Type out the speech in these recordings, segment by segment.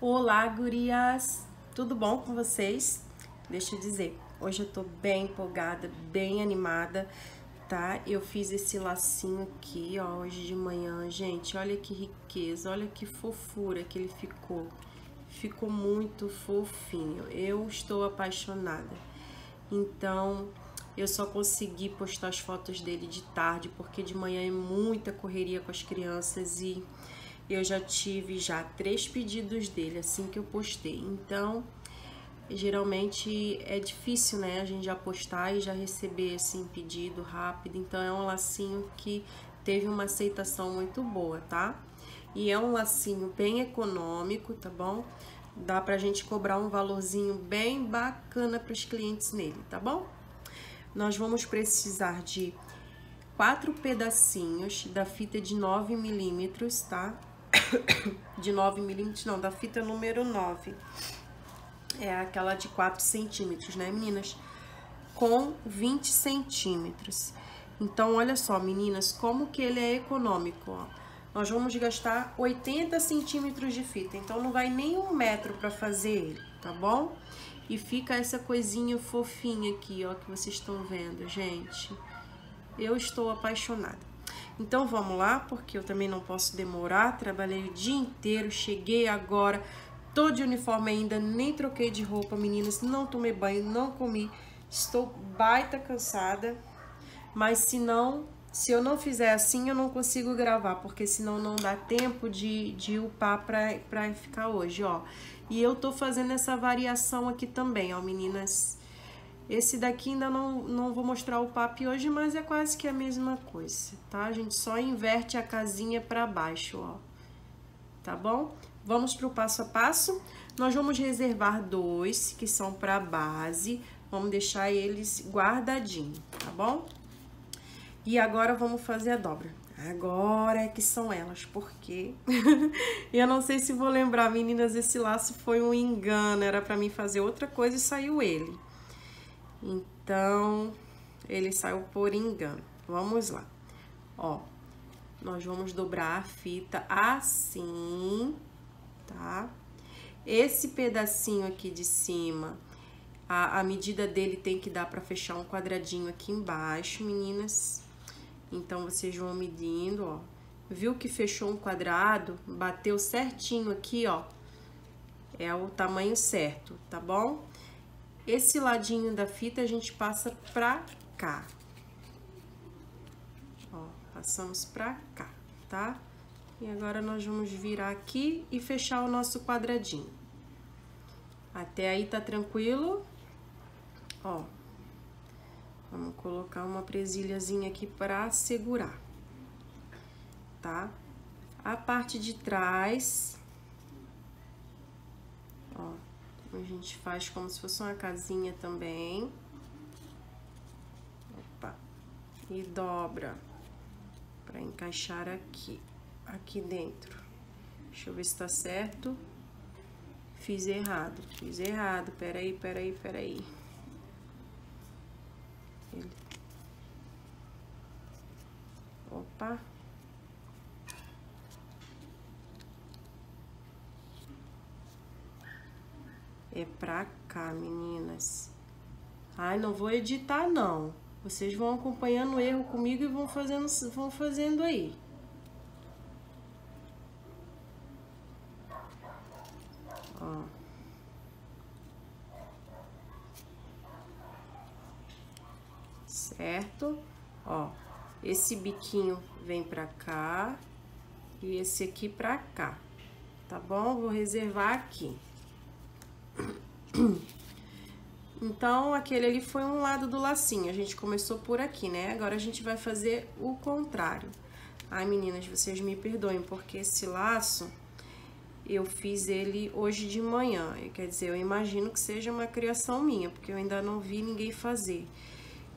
Olá, gurias! Tudo bom com vocês? Deixa eu dizer, hoje eu tô bem empolgada, bem animada, tá? Eu fiz esse lacinho aqui, ó, hoje de manhã, gente. Olha que riqueza, olha que fofura que ele ficou. Ficou muito fofinho. Eu estou apaixonada. Então, eu só consegui postar as fotos dele de tarde, porque de manhã é muita correria com as crianças e eu já tive já três pedidos dele assim que eu postei. Então, geralmente é difícil, né, a gente já postar e já receber assim pedido rápido. Então é um lacinho que teve uma aceitação muito boa, tá? E é um lacinho bem econômico, tá bom? Dá pra gente cobrar um valorzinho bem bacana para os clientes nele, tá bom? Nós vamos precisar de quatro pedacinhos da fita de 9 milímetros, tá? de 9 milímetros, não, da fita número 9. É aquela de 4 centímetros, né, meninas? Com 20 centímetros. Então, olha só, meninas, como que ele é econômico, ó. Nós vamos gastar 80 centímetros de fita, então não vai nem um metro para fazer ele, tá bom? E fica essa coisinha fofinha aqui, ó, que vocês estão vendo, gente. Eu estou apaixonada. Então vamos lá, porque eu também não posso demorar. Trabalhei o dia inteiro, cheguei agora, tô de uniforme ainda, nem troquei de roupa, meninas, não tomei banho, não comi. Estou baita cansada, mas se não, se eu não fizer assim, eu não consigo gravar, porque senão não dá tempo de, de upar pra, pra ficar hoje, ó. E eu tô fazendo essa variação aqui também, ó, meninas. Esse daqui ainda não, não vou mostrar o papo hoje, mas é quase que a mesma coisa, tá? A gente só inverte a casinha para baixo, ó. Tá bom? Vamos para o passo a passo. Nós vamos reservar dois, que são para base. Vamos deixar eles guardadinho, tá bom? E agora vamos fazer a dobra. Agora é que são elas, porque eu não sei se vou lembrar, meninas, esse laço foi um engano, era para mim fazer outra coisa e saiu ele. Então, ele saiu por engano. Vamos lá. Ó, nós vamos dobrar a fita assim, tá? Esse pedacinho aqui de cima, a, a medida dele tem que dar para fechar um quadradinho aqui embaixo, meninas. Então, vocês vão medindo, ó. Viu que fechou um quadrado? Bateu certinho aqui, ó. É o tamanho certo, tá bom? Esse ladinho da fita a gente passa pra cá. Ó, passamos pra cá, tá? E agora nós vamos virar aqui e fechar o nosso quadradinho. Até aí tá tranquilo? Ó, vamos colocar uma presilhazinha aqui pra segurar, tá? A parte de trás, ó, a gente faz como se fosse uma casinha também. Opa. E dobra para encaixar aqui, aqui dentro. Deixa eu ver se tá certo. Fiz errado, fiz errado. Peraí, peraí, peraí. Opa. É pra cá, meninas. Ai, não vou editar, não. Vocês vão acompanhando o erro comigo e vão fazendo, vão fazendo aí. Ó. Certo? Ó, esse biquinho vem pra cá e esse aqui pra cá, tá bom? Vou reservar aqui. Então, aquele ali foi um lado do lacinho. A gente começou por aqui, né? Agora a gente vai fazer o contrário. Ai, meninas, vocês me perdoem, porque esse laço eu fiz ele hoje de manhã. Quer dizer, eu imagino que seja uma criação minha, porque eu ainda não vi ninguém fazer.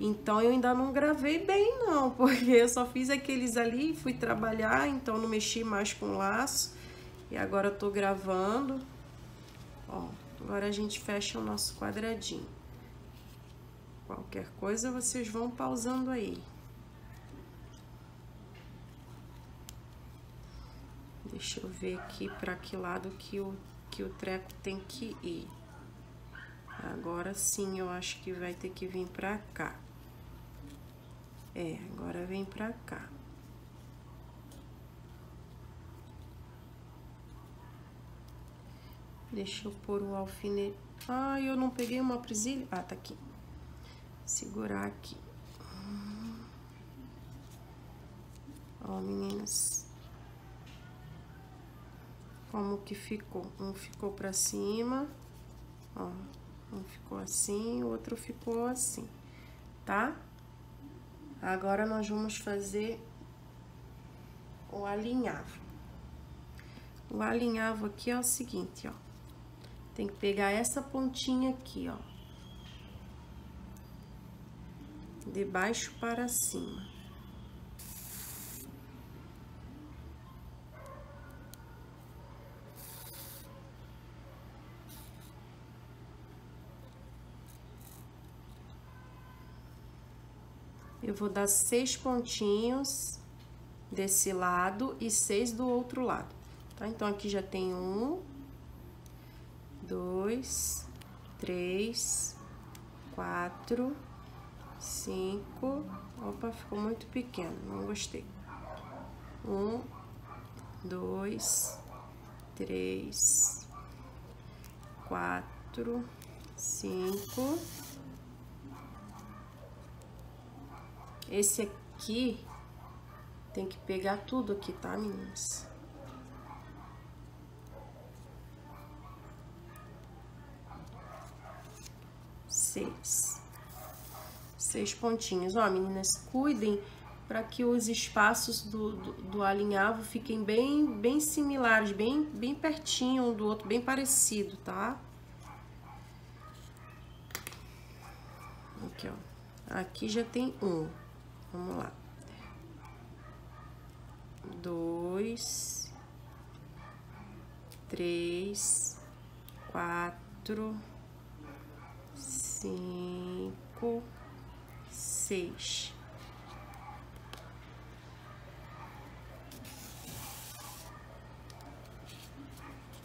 Então, eu ainda não gravei bem, não, porque eu só fiz aqueles ali, fui trabalhar, então não mexi mais com o laço. E agora eu tô gravando, ó. Agora a gente fecha o nosso quadradinho. Qualquer coisa vocês vão pausando aí. Deixa eu ver aqui para que lado que eu que o treco tem que ir. Agora sim, eu acho que vai ter que vir pra cá. É, agora vem pra cá. Deixa eu pôr o alfinete. Ah, eu não peguei uma presilha. Ah, tá aqui. Segurar aqui. Ó, meninas. Como que ficou? Um ficou pra cima, ó. Um ficou assim, o outro ficou assim, tá? Agora nós vamos fazer o alinhavo. O alinhavo aqui é o seguinte, ó. Tem que pegar essa pontinha aqui, ó. De baixo para cima. Eu vou dar seis pontinhos desse lado e seis do outro lado, tá? Então, aqui já tem um, dois, três, quatro, cinco. Opa, ficou muito pequeno, não gostei. Um, dois, três, quatro, cinco Esse aqui tem que pegar tudo aqui, tá, meninas? Seis. Seis pontinhos. Ó, meninas, cuidem para que os espaços do, do, do, alinhavo fiquem bem, bem similares, bem, bem pertinho um do outro, bem parecido, tá? Aqui, ó. Aqui já tem um. Vamos lá. Dois, três, quatro, cinco, seis.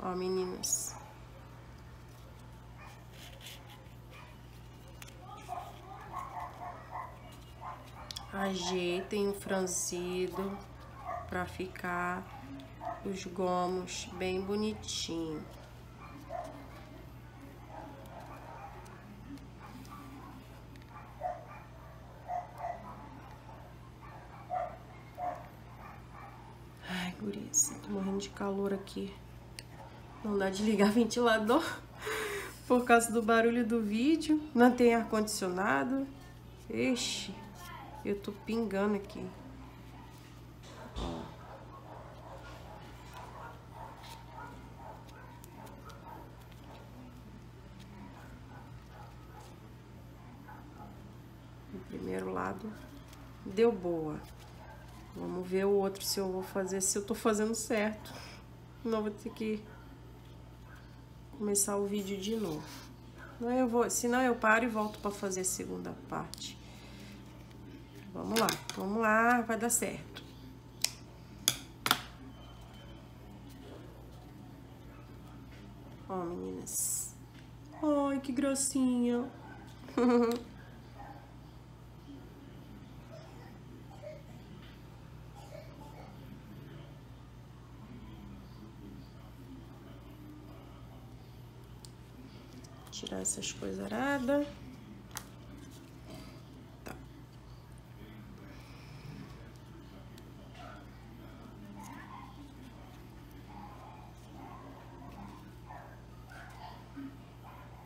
Ó, meninas. Ajeitem o franzido para ficar os gomos bem bonitinho. Ai, gurias, tô morrendo de calor aqui. Não dá de ligar ventilador por causa do barulho do vídeo. Não tem ar-condicionado. Ixi. Eu tô pingando aqui. O primeiro lado deu boa. Vamos ver o outro se eu vou fazer, se eu tô fazendo certo. Não vou ter que começar o vídeo de novo. Não eu vou, senão eu paro e volto para fazer a segunda parte. Vamos lá, vamos lá, vai dar certo. Ó, meninas. Ai, que gracinha. Tirar essas coisas aradas.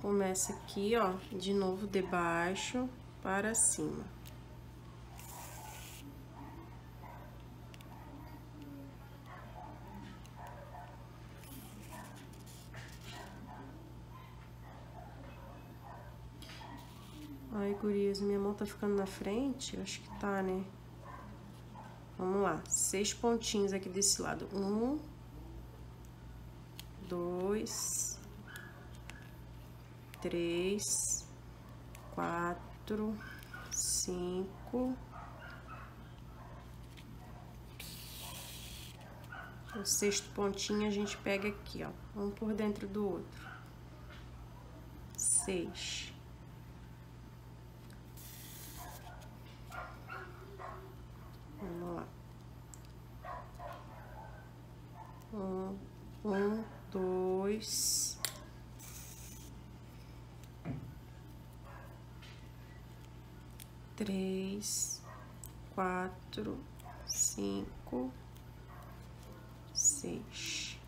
Começa aqui, ó, de novo de baixo para cima. Ai, gurias, minha mão tá ficando na frente? Acho que tá, né? Vamos lá, seis pontinhos aqui desse lado. Um, dois, três, quatro, cinco, O sexto pontinho a gente pega aqui, ó, um por dentro do outro. Seis. Vamos lá. Um, dois. Três, quatro, cinco, seis.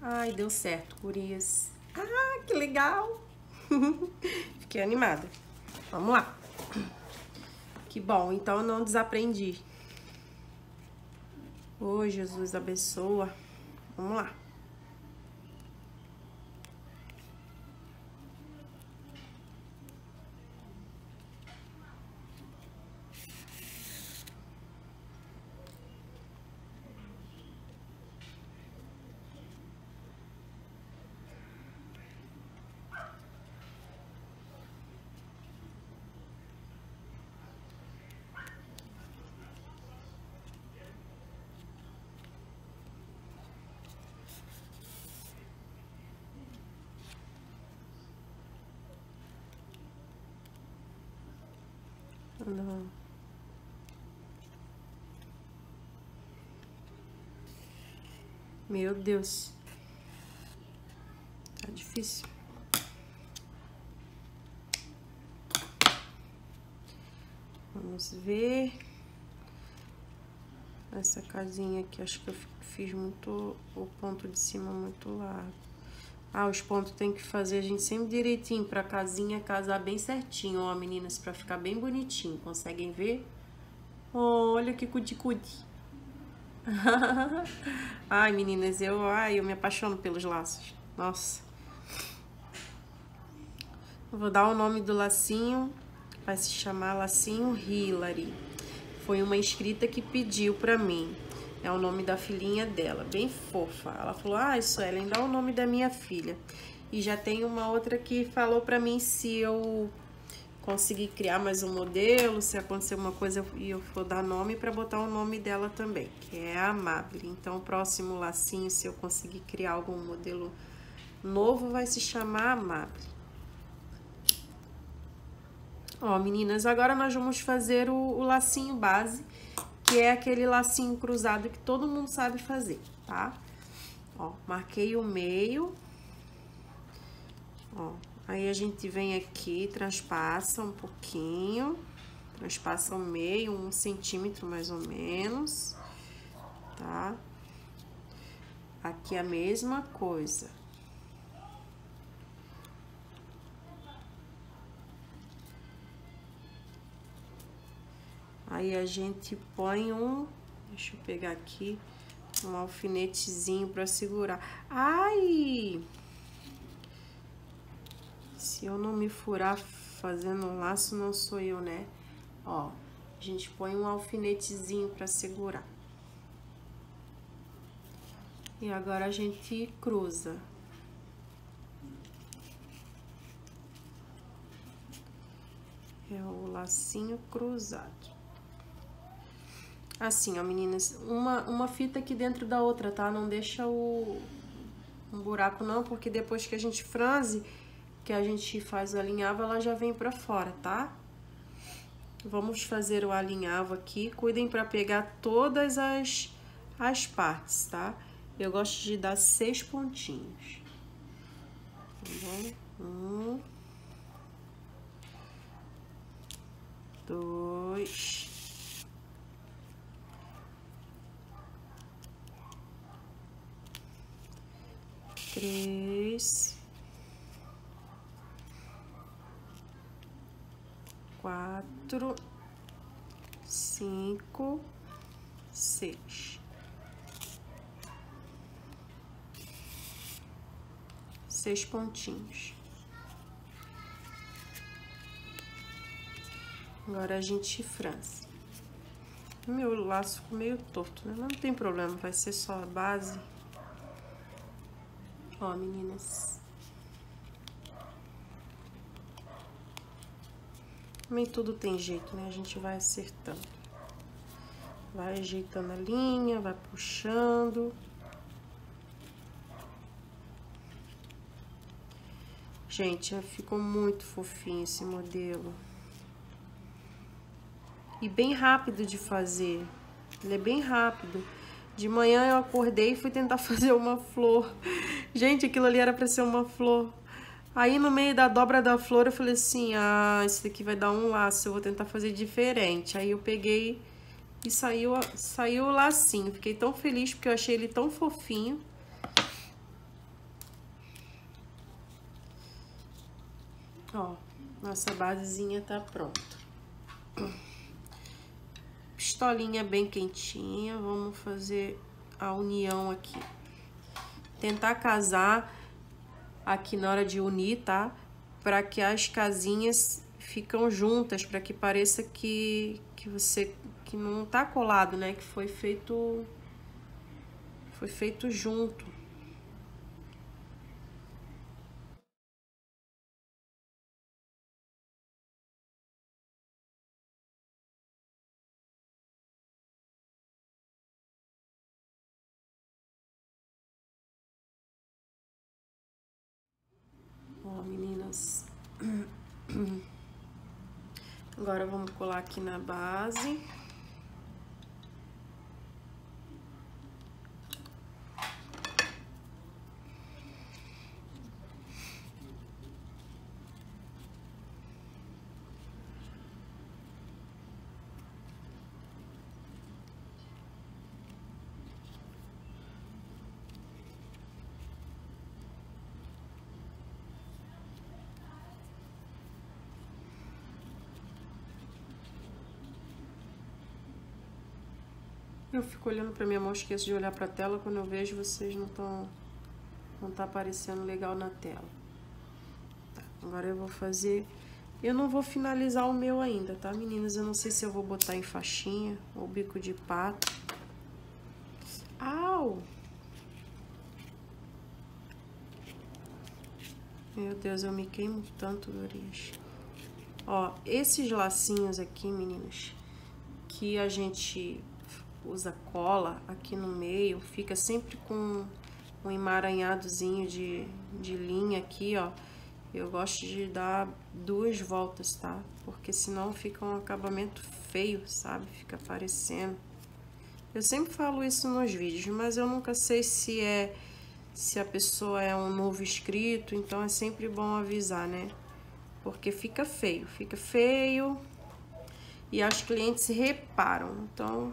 Ai, deu certo, gurias. Ah, que legal! Fiquei animada. Vamos lá. Que bom, então eu não desaprendi. Ô, oh, Jesus abençoa. Vamos lá. Meu Deus. Tá difícil. Vamos ver. Essa casinha aqui, acho que eu fiz muito o ponto de cima muito largo. Ah, os pontos tem que fazer a gente sempre direitinho pra casinha casar bem certinho, ó, meninas, pra ficar bem bonitinho. Conseguem ver? Olha que cuti-cuti. ai, meninas, eu, ai, eu me apaixono pelos laços. Nossa. Vou dar o nome do lacinho. Vai se chamar Lacinho Hillary. Foi uma inscrita que pediu pra mim. É o nome da filhinha dela, bem fofa. Ela falou, ah, Suelen, dá o nome da minha filha. E já tem uma outra que falou pra mim se eu conseguir criar mais um modelo, se acontecer uma coisa e eu for dar nome para botar o nome dela também, que é a Amable. Então, o próximo lacinho, se eu conseguir criar algum modelo novo, vai se chamar Amable. Ó, meninas, agora nós vamos fazer o, o lacinho base que é aquele lacinho cruzado que todo mundo sabe fazer, tá? Ó, marquei o meio. Ó, aí a gente vem aqui, transpassa um pouquinho, transpassa o meio, um centímetro mais ou menos, tá? Aqui a mesma coisa. Aí a gente põe um, deixa eu pegar aqui, um alfinetezinho para segurar. Ai! Se eu não me furar fazendo um laço, não sou eu, né? Ó, a gente põe um alfinetezinho para segurar. E agora a gente cruza. É o lacinho cruzado. Assim, ó, meninas, uma, uma fita aqui dentro da outra, tá? Não deixa o um buraco não, porque depois que a gente franze, que a gente faz o alinhavo, ela já vem pra fora, tá? Vamos fazer o alinhavo aqui. Cuidem pra pegar todas as, as partes, tá? Eu gosto de dar seis pontinhos. Tá bom? Um. Dois. Três, quatro, cinco, seis. Seis pontinhos. Agora a gente franze. Meu laço ficou meio torto, né? Não tem problema, vai ser só a base. Ó, meninas. Também tudo tem jeito, né? A gente vai acertando. Vai ajeitando a linha, vai puxando. Gente, ficou muito fofinho esse modelo. E bem rápido de fazer. Ele é bem rápido. De manhã eu acordei e fui tentar fazer uma flor. Gente, aquilo ali era para ser uma flor. Aí no meio da dobra da flor eu falei assim, ah, esse daqui vai dar um laço, eu vou tentar fazer diferente. Aí eu peguei e saiu, saiu o lacinho. Fiquei tão feliz porque eu achei ele tão fofinho. Ó, nossa basezinha tá pronta. Pistolinha bem quentinha, vamos fazer a união aqui. Tentar casar aqui na hora de unir, tá? Para que as casinhas ficam juntas, para que pareça que, que você que não tá colado, né? Que foi feito foi feito junto. Meninas. Agora vamos colar aqui na base. Eu fico olhando pra minha mão, esqueço de olhar pra tela. Quando eu vejo, vocês não estão... Não tá aparecendo legal na tela. Tá, agora eu vou fazer... Eu não vou finalizar o meu ainda, tá, meninas? Eu não sei se eu vou botar em faixinha ou bico de pato. Au! Meu Deus, eu me queimo tanto, Dorias. Ó, esses lacinhos aqui, meninas, que a gente usa cola aqui no meio, fica sempre com um emaranhadozinho de, de linha aqui, ó. Eu gosto de dar duas voltas, tá? Porque senão fica um acabamento feio, sabe? Fica parecendo. Eu sempre falo isso nos vídeos, mas eu nunca sei se é se a pessoa é um novo inscrito, então é sempre bom avisar, né? Porque fica feio, fica feio e as clientes reparam. Então,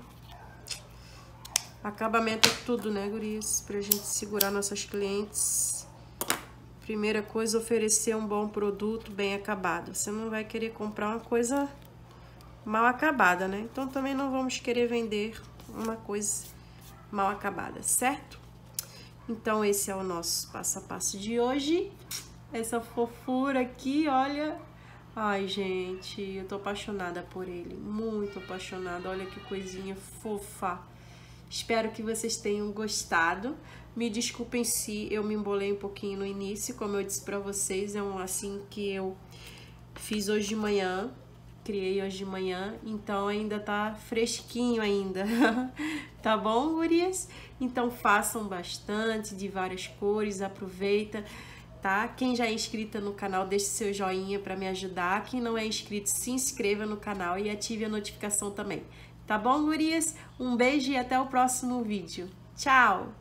Acabamento é tudo, né, gurias? Pra gente segurar nossas clientes. Primeira coisa, oferecer um bom produto bem acabado. Você não vai querer comprar uma coisa mal acabada, né? Então também não vamos querer vender uma coisa mal acabada, certo? Então esse é o nosso passo a passo de hoje. Essa fofura aqui, olha. Ai, gente, eu tô apaixonada por ele. Muito apaixonada. Olha que coisinha fofa. Espero que vocês tenham gostado. Me desculpem se eu me embolei um pouquinho no início, como eu disse para vocês, é um assim que eu fiz hoje de manhã, criei hoje de manhã, então ainda tá fresquinho ainda. tá bom, gurias? Então façam bastante, de várias cores, aproveita, tá? Quem já é inscrita no canal, deixe seu joinha para me ajudar. Quem não é inscrito, se inscreva no canal e ative a notificação também. Tá bom, gurias? Um beijo e até o próximo vídeo. Tchau!